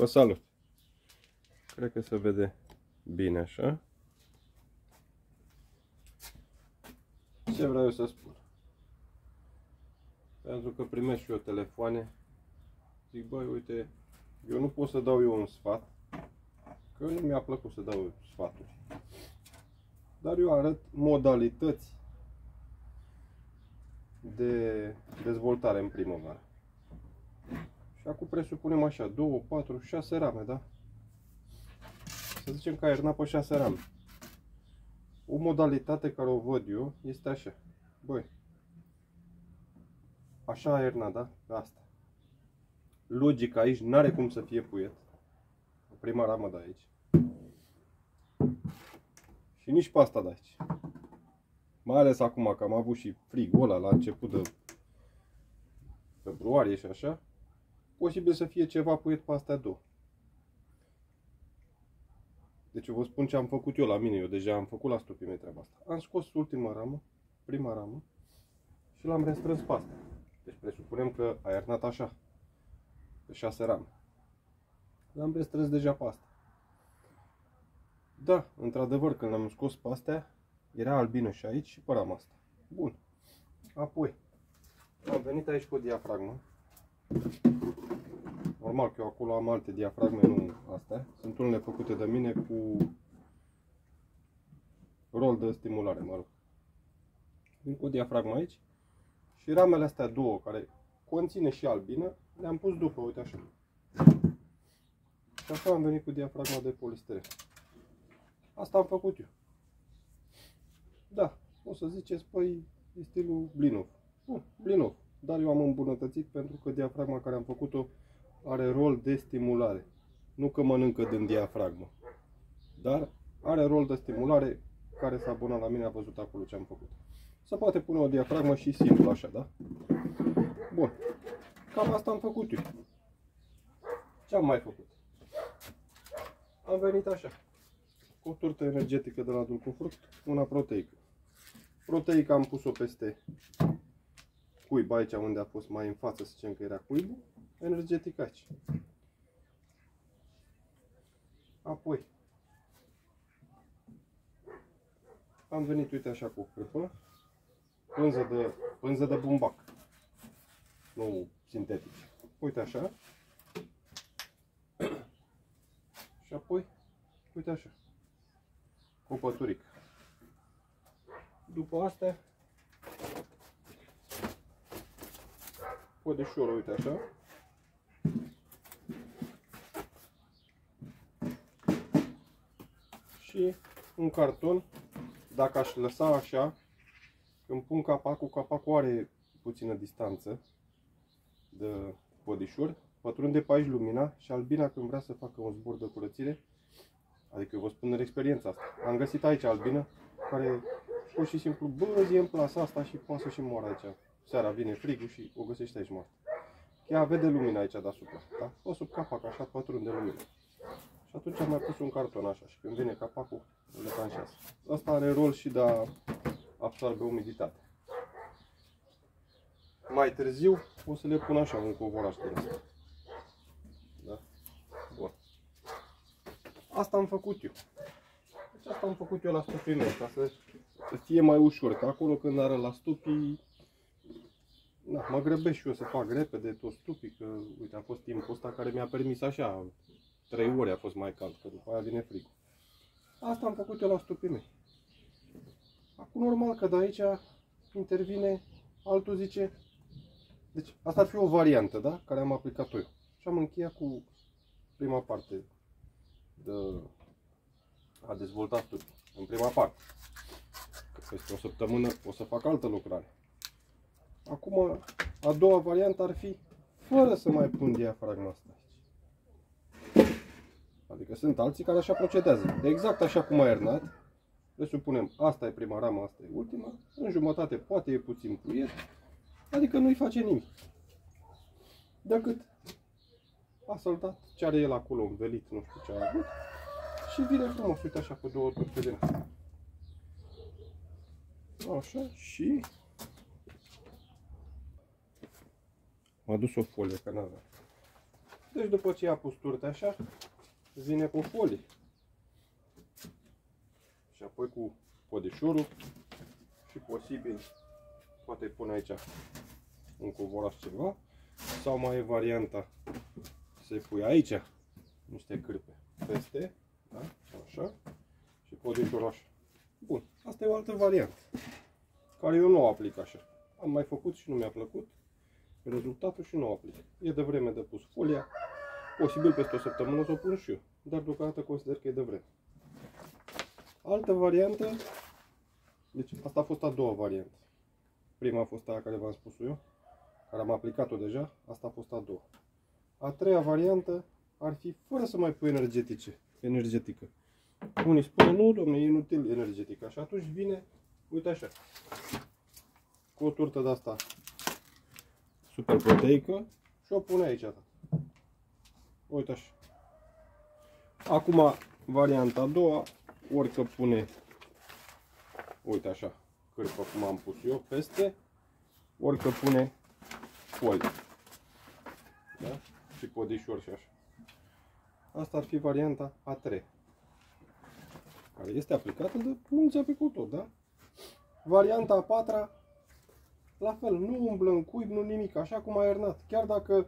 Vă salut! Cred că se vede bine așa. Ce vreau eu să spun? Pentru că primesc și eu telefoane. Zic, băi, uite, eu nu pot să dau eu un sfat. Că nu mi-a plăcut să dau sfaturi. Dar eu arăt modalități de dezvoltare în primăvară. Și acum presupunem așa, 2, 4, 6 rame, da? Să zicem că ai aernat pe 6 rame. O modalitate care o văd eu este așa. Băi, așa a aernat, da? Pe asta. Logica aici n-are cum să fie puiet. Prima ramă de aici. Și nici pe asta de aici. Mai ales acum că am avut și frigul ăla la început de februarie și așa posibil să fie ceva puiet pe astea două. Deci eu vă spun ce am făcut eu la mine, eu deja am făcut la stupii mei treaba asta. Am scos ultima ramă, prima ramă și l-am restrâns pe asta. Deci presupunem că a iernat așa, pe șase rame. L-am restrâns deja pe asta. Da, într-adevăr, când l-am scos pe astea, era albină și aici și pe rama asta. Bun. Apoi, am venit aici cu diafragmă Normal că eu acolo am alte diafragme, nu astea. Sunt unele făcute de mine cu rol de stimulare, mă rog. Vin cu o diafragmă aici și ramele astea două care conține și albină, le-am pus după, uite așa. Și așa am venit cu diafragma de polistiren. Asta am făcut eu. Da, o să ziceți, păi, e stilul Blinov. Bun, Blinov. Dar eu am îmbunătățit pentru că diafragma care am făcut-o are rol de stimulare. Nu că mănâncă din diafragmă. Dar are rol de stimulare care s-a abonat la mine, a văzut acolo ce am făcut. Se poate pune o diafragmă și simplu așa, da? Bun. Cam asta am făcut eu. Ce am mai făcut? Am venit așa. Cu o turtă energetică de la Dulcufruct, una proteică. Proteica am pus-o peste cuib aici unde a fost mai în față, să zicem că era cuibul energetic aici. Apoi, am venit, uite așa, cu crâpă, pânză de, pânză de bumbac, nu sintetic. Uite așa. Și apoi, uite așa, cu păturic. După asta, pădișorul, uite așa. Și un carton, dacă aș lăsa așa, când pun capacul, capacul are puțină distanță de podișuri, pătrunde pe aici lumina și albina când vrea să facă un zbor de curățire, adică eu vă spun în experiența asta, am găsit aici albină care pur și simplu băzi în plasa asta și poate să și moară aici. Seara vine frigul și o găsește aici moartă. Ea vede lumina aici deasupra, da? O sub capac așa pătrunde lumină. Și atunci am mai pus un carton așa și când vine capacul, îl declanșează. Asta are rol și de a absorbe umiditate. Mai târziu o să le pun așa un covoraș din asta. Da? Bun. Asta am făcut eu. Deci asta am făcut eu la stupii mei, ca să fie mai ușor. Că acolo când are la stupii, na, mă grăbesc și eu să fac repede tot stupii, că uite a fost timpul ăsta care mi-a permis așa 3 ore a fost mai cald, că după aia vine frig. Asta am făcut eu la stupii mei. Acum normal că de aici intervine, altul zice, deci asta ar fi o variantă, da? Care am aplicat-o eu. Și am încheiat cu prima parte de a dezvolta stupii. În prima parte. Că peste o săptămână o să fac altă lucrare. Acum, a doua variantă ar fi fără să mai pun diafragma asta. Adică sunt alții care așa procedează. Exact așa cum a ernat, presupunem asta e prima ramă, asta e ultima, în jumătate poate e puțin puiet, adică nu-i face nimic. Decât a săltat ce are el acolo învelit, nu știu ce a avut, și vine frumos, uite așa, cu două turte din asta. Așa, și am adus o folie, că n-avea. Deci după ce a pus turte așa, vine cu folii. Și apoi cu podișorul și posibil poate pune aici un covoraș ceva sau mai e varianta să-i pui aici niște cârpe peste, da? așa, și podișorul așa. Bun, asta e o altă variantă, care eu nu o aplic așa. Am mai făcut și nu mi-a plăcut rezultatul și nu o aplic. E de vreme de pus folia, posibil peste o săptămână să o pun și eu, dar deocamdată consider că e de vreme. Altă variantă, deci asta a fost a doua variantă. Prima a fost aia care v-am spus eu, care am aplicat-o deja, asta a fost a doua. A treia variantă ar fi fără să mai pui energetice, energetică. Unii spun, nu, domne, e inutil energetică. Și atunci vine, uite așa, cu o turtă de asta super proteică și o pune aici. Uite așa. Acum, varianta a doua, orică pune, uite așa, cârpă cum am pus eu, peste, orică pune folie. Da? Și podișor și așa. Asta ar fi varianta a 3 care este aplicată de mulți apicultori, da? Varianta a patra, la fel, nu umblă în cuib, nu nimic, așa cum a ernat. Chiar dacă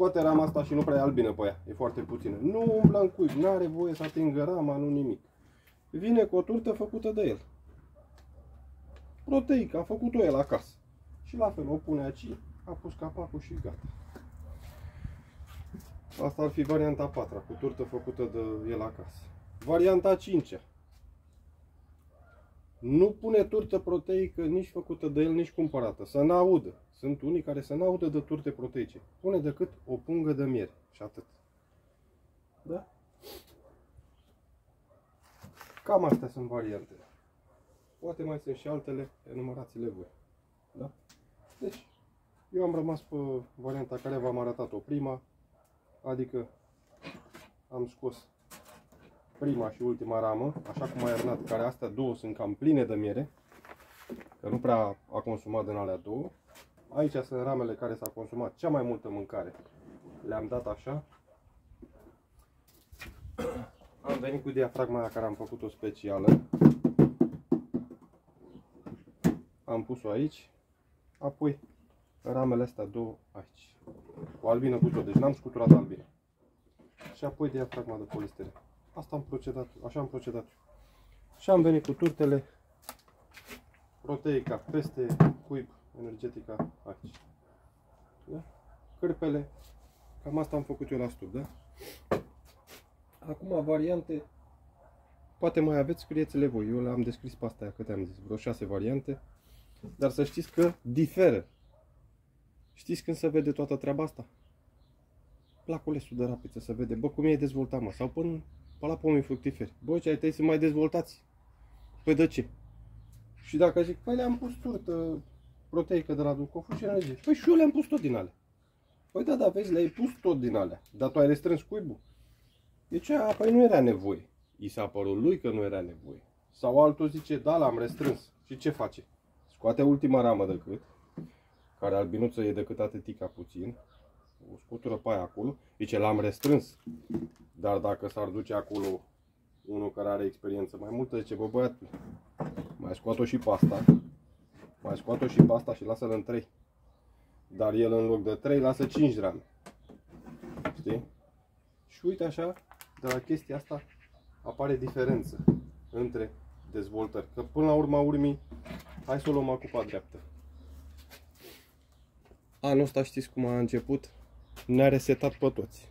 scoate rama asta și nu prea e albină pe ea, e foarte puțină. Nu umblă în cuib, nu are voie să atingă rama, nu nimic. Vine cu o turtă făcută de el. Proteică, a făcut-o el acasă. Și la fel, o pune aici, a pus capacul și gata. Asta ar fi varianta 4 cu turtă făcută de el acasă. Varianta 5 -a. Nu pune turtă proteică nici făcută de el, nici cumpărată. Să n-audă. Sunt unii care să n-audă de turte proteice. Pune decât o pungă de miere. Și atât. Da? Cam astea sunt variantele. Poate mai sunt și altele, enumărați-le voi. Da? Deci, eu am rămas pe varianta care v-am arătat-o prima, adică am scos prima și ultima ramă, așa cum a ernat, care astea două sunt cam pline de miere, că nu prea a consumat din alea două. Aici sunt ramele care s-a consumat cea mai multă mâncare. Le-am dat așa. Am venit cu diafragma aia care am făcut-o specială. Am pus-o aici. Apoi ramele astea două aici. O albină cu tot, deci n-am scuturat albină. Și apoi diafragma de polistiren. Asta am procedat, așa am procedat. Și am venit cu turtele proteica peste cuib energetica aici. Da? Cârpele, cam asta am făcut eu la stup, da? Acum variante, poate mai aveți, scrieți-le voi. Eu le-am descris pe astea, câte am zis, vreo șase variante. Dar să știți că diferă. Știți când se vede toată treaba asta? Placulesul de rapiță se vede. Bă, cum e dezvoltat, mă. Sau până pe la pomii fructiferi. Bă, ce ai tăi să mai dezvoltați. Păi de ce? Și dacă zic, păi le-am pus turtă proteică de la Ducofu și zice, păi și eu le-am pus tot din alea. Păi da, da, vezi, le-ai pus tot din alea, dar tu ai restrâns cuibul. Deci, a, păi nu era nevoie. I s-a părut lui că nu era nevoie. Sau altul zice, da, l-am restrâns. Și ce face? Scoate ultima ramă decât, care albinuță e decât atâtica puțin, o scutură pe aia acolo, zice, l-am restrâns. Dar dacă s-ar duce acolo unul care are experiență mai multă, zice, bă băiat, mai scoat-o și pasta, mai scoat-o și pasta și lasă-l în 3. Dar el în loc de 3 lasă 5 rame. Știi? Și uite așa, de la chestia asta apare diferență între dezvoltări. Că până la urma urmii, hai să o luăm acum pe dreaptă. Anul ăsta știți cum a început? Ne-a resetat pe toți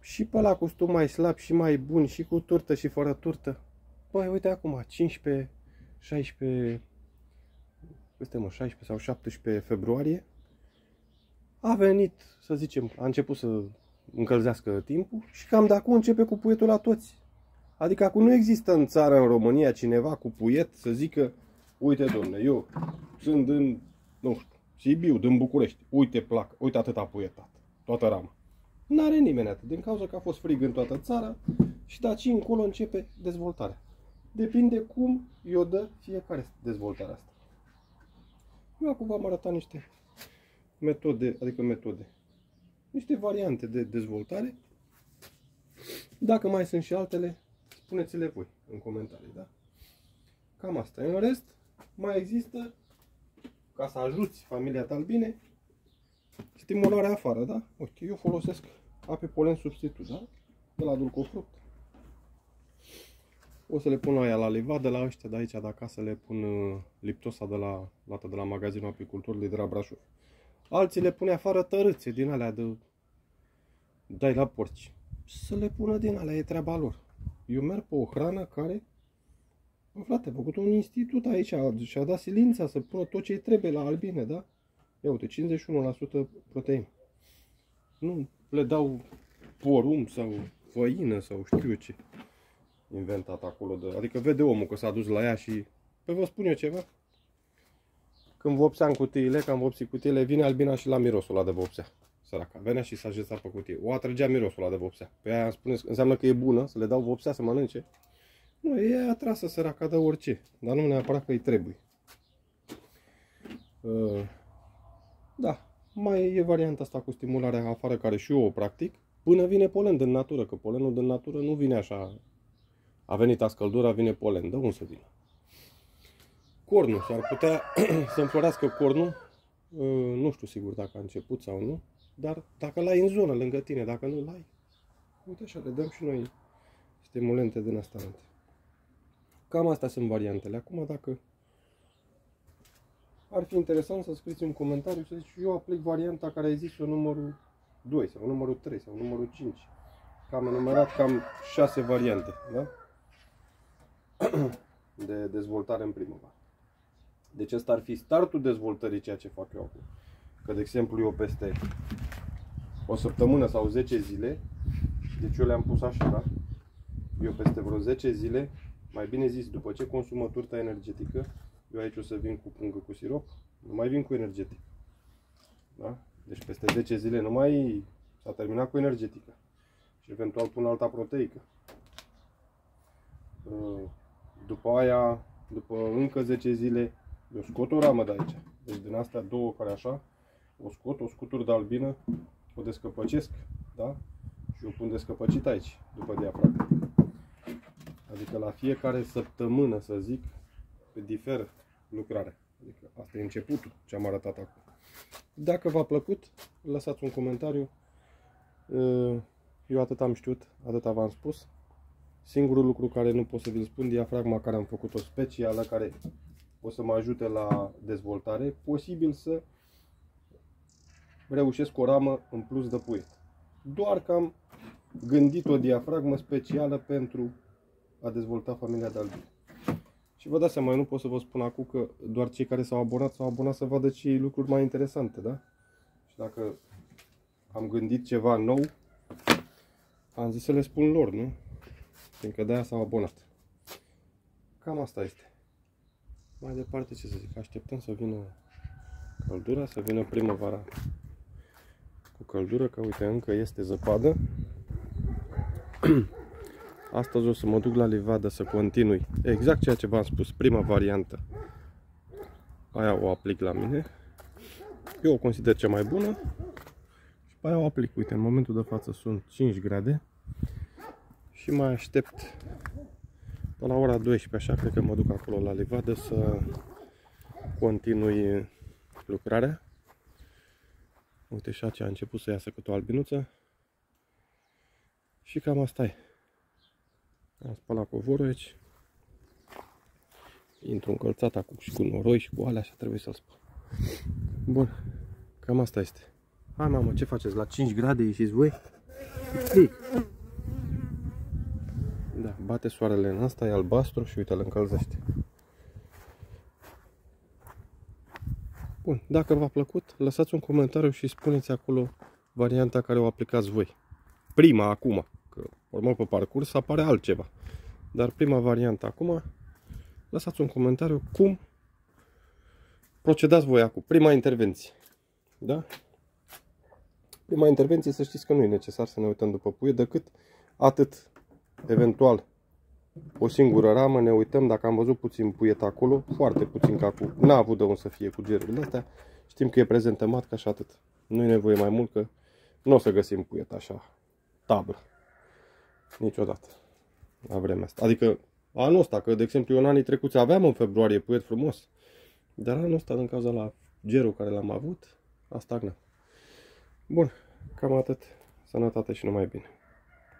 și pe la costum mai slab și mai bun și cu turtă și fără turtă. Băi, uite acum, 15, 16, este mă, 16 sau 17 februarie, a venit, să zicem, a început să încălzească timpul și cam de acum începe cu puietul la toți. Adică acum nu există în țară, în România, cineva cu puiet să zică, uite domne, eu sunt în, nu știu, Sibiu, din București, uite plac, uite atâta puietat, toată rama. N-are nimeni atât, din cauza că a fost frig în toată țara și de aici încolo începe dezvoltarea. Depinde cum i-o dă fiecare dezvoltarea asta. Eu acum v-am arătat niște metode, adică metode, niște variante de dezvoltare. Dacă mai sunt și altele, spuneți-le voi în comentarii, da? Cam asta. În rest, mai există, ca să ajuți familia ta bine, stimularea afară, da? Uite, eu folosesc ape polen substitut, da? De la dulcofruct. O să le pun la aia la livadă, la ăștia de aici de acasă le pun uh, liptosa de la, luată de la magazinul apiculturii de la Brașov. Alții le pune afară tărâțe din alea de dai la porci. Să le pună din alea, e treaba lor. Eu merg pe o hrană care Bă, frate, a făcut un institut aici și a dat silința să pună tot ce trebuie la albine, da? Ia uite, 51% proteină. Nu le dau porum sau făină sau știu eu ce inventat acolo. De... Adică vede omul că s-a dus la ea și... Păi vă spun eu ceva. Când vopseam cutiile, când am vopsit cutiile, vine albina și la mirosul ăla de vopsea. Săraca. Venea și s-a pe cutie. O atrăgea mirosul ăla de vopsea. Pe aia spune, înseamnă că e bună, să le dau vopsea să mănânce. Nu, e atrasă săraca de orice, dar nu neapărat că îi trebuie. Uh, da, mai e varianta asta cu stimularea afară, care și eu o practic, până vine polen din natură, că polenul din natură nu vine așa. A venit ascăldura, vine polen, de unde să vină? Cornul, s-ar putea să înflorească cornul, uh, nu știu sigur dacă a început sau nu, dar dacă l-ai în zonă, lângă tine, dacă nu l-ai, uite așa, le dăm și noi stimulente din asta. Cam astea sunt variantele. Acum dacă ar fi interesant să scrieți un comentariu să zici eu aplic varianta care a zis o numărul 2 sau numărul 3 sau numărul 5. Cam enumerat cam 6 variante, da? De dezvoltare în primăvară. Deci ăsta ar fi startul dezvoltării ceea ce fac eu acum. Că de exemplu eu peste o săptămână sau 10 zile, deci eu le-am pus așa, da? Eu peste vreo 10 zile mai bine zis, după ce consumă turta energetică, eu aici o să vin cu pungă cu sirop, nu mai vin cu energetic. Da? Deci peste 10 zile nu mai s-a terminat cu energetică. Și eventual pun alta proteică. Uh, după aia, după încă 10 zile, eu scot o ramă de aici. Deci din astea două care așa, o scot, o scuturi de albină, o descăpăcesc, da? Și o pun descăpăcit aici, după diafragmă. Adică la fiecare săptămână, să zic, pe diferă lucrare. Adică asta e începutul ce am arătat acum. Dacă v-a plăcut, lăsați un comentariu. Eu atât am știut, atât v-am spus. Singurul lucru care nu pot să vi-l spun, diafragma care am făcut-o specială, care o să mă ajute la dezvoltare, posibil să reușesc o ramă în plus de puiet. Doar că am gândit o diafragmă specială pentru a dezvolta familia de albine. Și vă dați seama, eu nu pot să vă spun acum că doar cei care s-au abonat s-au abonat să vadă ce lucruri mai interesante, da? Și dacă am gândit ceva nou, am zis să le spun lor, nu? Fiindcă de-aia s-au abonat. Cam asta este. Mai departe, ce să zic, așteptăm să vină căldura, să vină primăvara cu căldură, că uite, încă este zăpadă. Astăzi o să mă duc la livadă să continui exact ceea ce v-am spus, prima variantă. Aia o aplic la mine. Eu o consider cea mai bună. Și pe aia o aplic. Uite, în momentul de față sunt 5 grade. Și mai aștept până la ora 12, așa, cred că mă duc acolo la livadă să continui lucrarea. Uite și a început să iasă câte o albinuță. Și cam asta e. Am spălat covorul aici. Intru încălțat acum și cu noroi și cu alea, așa trebuie să-l spăl. Bun, cam asta este. Hai mamă, ce faceți? La 5 grade ieșiți voi? Ei. Da, bate soarele în asta, e albastru și uite, îl încălzește. Bun, dacă v-a plăcut, lăsați un comentariu și spuneți acolo varianta care o aplicați voi. Prima, acum. Că urmă pe parcurs apare altceva. Dar prima variantă acum, lăsați un comentariu cum procedați voi acum. Prima intervenție. Da? Prima intervenție să știți că nu e necesar să ne uităm după puie decât atât eventual o singură ramă, ne uităm dacă am văzut puțin puiet acolo, foarte puțin ca cu, n-a avut de unde să fie cu gerurile astea, știm că e prezentă matca și atât. Nu e nevoie mai mult că nu o să găsim puiet așa, tablă. Niciodată. La vremea asta. Adică anul ăsta, că de exemplu eu în anii trecuți aveam în februarie puiet frumos. Dar anul ăsta, din cauza la gerul care l-am avut, a stagnat. Bun, cam atât. Sănătate și numai bine.